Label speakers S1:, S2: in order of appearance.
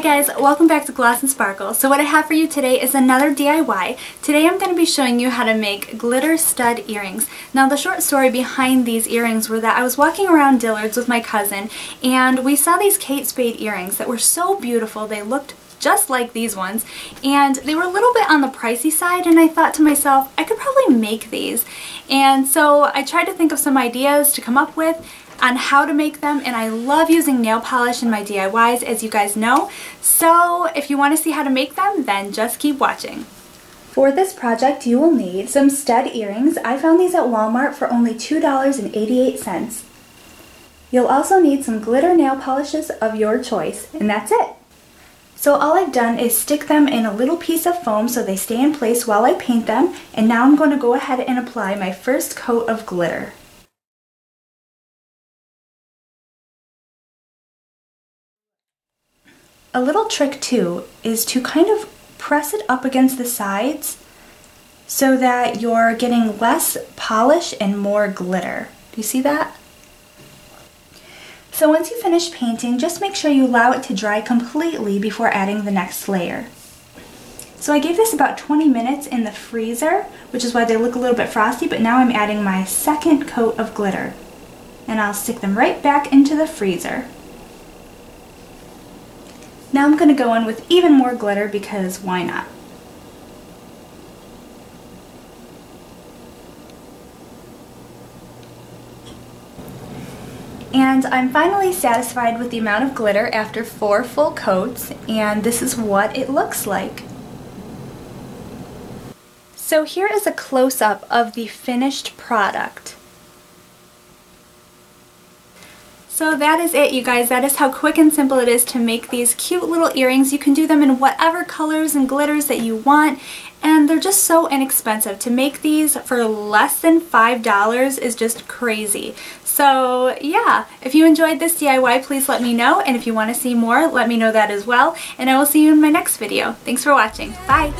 S1: Hi guys, welcome back to Gloss and Sparkle. So what I have for you today is another DIY. Today I'm going to be showing you how to make glitter stud earrings. Now the short story behind these earrings were that I was walking around Dillard's with my cousin and we saw these Kate Spade earrings that were so beautiful. They looked just like these ones and they were a little bit on the pricey side and I thought to myself I could probably make these and so I tried to think of some ideas to come up with on how to make them and I love using nail polish in my DIYs as you guys know. So if you want to see how to make them then just keep watching. For this project you will need some stud earrings. I found these at Walmart for only $2.88. You'll also need some glitter nail polishes of your choice and that's it. So all I've done is stick them in a little piece of foam so they stay in place while I paint them and now I'm going to go ahead and apply my first coat of glitter. A little trick too is to kind of press it up against the sides so that you're getting less polish and more glitter. Do you see that? So once you finish painting, just make sure you allow it to dry completely before adding the next layer. So I gave this about 20 minutes in the freezer, which is why they look a little bit frosty, but now I'm adding my second coat of glitter. And I'll stick them right back into the freezer. Now I'm going to go in with even more glitter because why not? And I'm finally satisfied with the amount of glitter after four full coats and this is what it looks like. So here is a close-up of the finished product. So that is it you guys. That is how quick and simple it is to make these cute little earrings. You can do them in whatever colors and glitters that you want and they're just so inexpensive. To make these for less than $5 is just crazy. So yeah, if you enjoyed this DIY, please let me know. And if you want to see more, let me know that as well. And I will see you in my next video. Thanks for watching. Bye!